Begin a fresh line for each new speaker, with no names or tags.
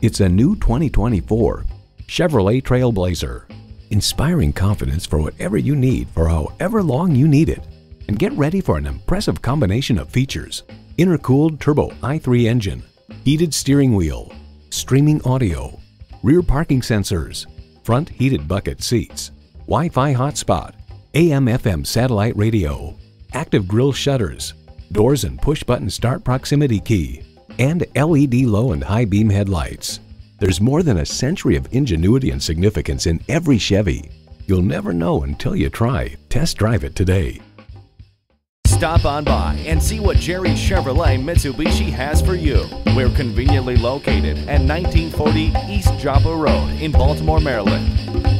It's a new 2024 Chevrolet Trailblazer. Inspiring confidence for whatever you need for however long you need it. And get ready for an impressive combination of features. Intercooled turbo i3 engine, heated steering wheel, streaming audio, rear parking sensors, front heated bucket seats, Wi-Fi hotspot, AM-FM satellite radio, active grille shutters, doors and push-button start proximity key, and LED low and high beam headlights. There's more than a century of ingenuity and significance in every Chevy. You'll never know until you try. Test drive it today.
Stop on by and see what Jerry Chevrolet Mitsubishi has for you. We're conveniently located at 1940 East Joppa Road in Baltimore, Maryland.